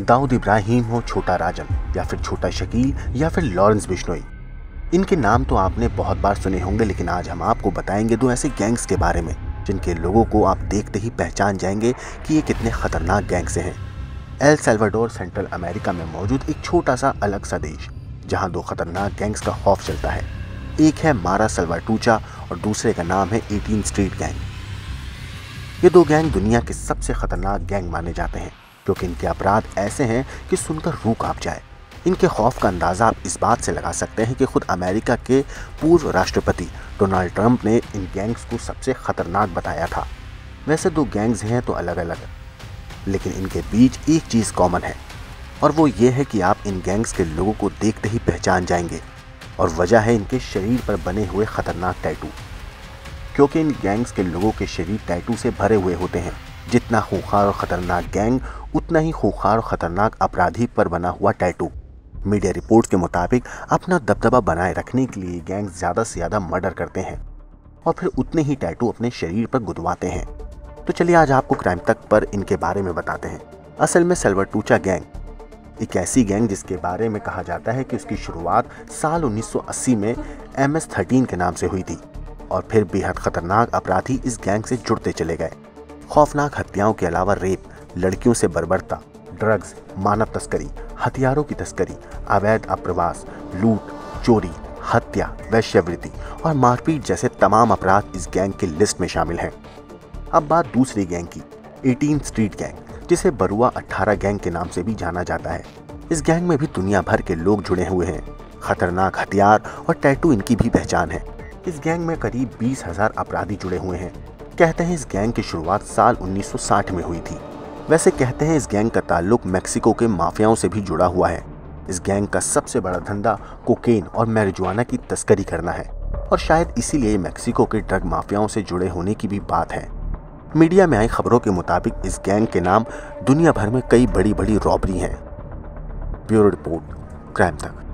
दाऊद इब्राहिम हो, छोटा राजन, या फिर छोटा शकील, या फिर लॉरेंस बिश्नोई। इनके नाम तो आपने बहुत बार सुने होंगे, लेकिन आज हम आपको बताएँगे दो ऐसे गैंग्स के बारे में, जिनके लोगों को आप देखते ही पहचान जाएँगे कि ये कितने खतरनाक गैंग से हैं। एल सेल्वाडोर, सेंट्रल अमेरिका में मौजूद एक छोटा सा अलग सा देश, जहाँ दो खतरनाक गैंग्स का खौफ चलता है। एक है मारा सलवाटूचा और दूसरे का नाम है एटीन स्ट्रीट गैंग। ये दो गैंग दुनिया के सबसे खतरनाक गैंग माने जाते हैं। क्योंकि इनके अपराध ऐसे हैं कि सुनकर रूह काँप जाए। इनके खौफ का अंदाज़ा आप इस बात से लगा सकते हैं कि खुद अमेरिका के पूर्व राष्ट्रपति डोनाल्ड ट्रंप ने इन गैंग्स को सबसे ख़तरनाक बताया था। वैसे दो गैंग्स हैं तो अलग अलग लेकिन इनके बीच एक चीज़ कॉमन है, और वो ये है कि आप इन गैंग्स के लोगों को देखते ही पहचान जाएँगे, और वजह है इनके शरीर पर बने हुए ख़तरनाक टैटू। क्योंकि इन गैंग्स के लोगों के शरीर टैटू से भरे हुए होते हैं। जितना खूंखार और ख़तरनाक गैंग, उतना ही खूंखार और ख़तरनाक अपराधी पर बना हुआ टैटू। मीडिया रिपोर्ट के मुताबिक, अपना दबदबा बनाए रखने के लिए गैंग ज़्यादा से ज़्यादा मर्डर करते हैं और फिर उतने ही टैटू अपने शरीर पर गुदवाते हैं। तो चलिए आज आपको क्राइम तक पर इनके बारे में बताते हैं। असल में सलवरटूचा गैंग, एक ऐसी गैंग जिसके बारे में कहा जाता है कि उसकी शुरुआत साल 1980 में एम एस के नाम से हुई थी और फिर बेहद खतरनाक अपराधी इस गैंग से जुड़ते चले गए। खौफनाक हत्याओं के अलावा रेप, लड़कियों से बर्बरता ड्रग्स मानव तस्करी, हथियारों की तस्करी, अवैध अप्रवास, लूट, चोरी, हत्या, वैश्यवृत्ति और मारपीट जैसे तमाम अपराध इस गैंग की लिस्ट में शामिल हैं। अब बात दूसरी गैंग की 18 स्ट्रीट गैंग, जिसे बरुआ 18 गैंग के नाम से भी जाना जाता है। इस गैंग में भी दुनिया भर के लोग जुड़े हुए हैं। खतरनाक हथियार और टैटू इनकी भी पहचान है। इस गैंग में करीब बीस हज़ार अपराधी जुड़े हुए हैं। कहते हैं इस गैंग की शुरुआत साल 1960 में हुई थी। वैसे कहते हैं इस गैंग का ताल्लुक मैक्सिको के माफियाओं से भी जुड़ा हुआ है। इस गैंग का सबसे बड़ा धंधा कोकेन और मैरिजुआना की तस्करी करना है। और शायद इसीलिए मैक्सिको के ड्रग माफियाओं से जुड़े होने की भी बात है। मीडिया में आई खबरों के मुताबिक इस गैंग के नाम दुनिया भर में कई बड़ी बड़ी रॉबरी हैं। ब्यूरो रिपोर्ट, क्राइम तक।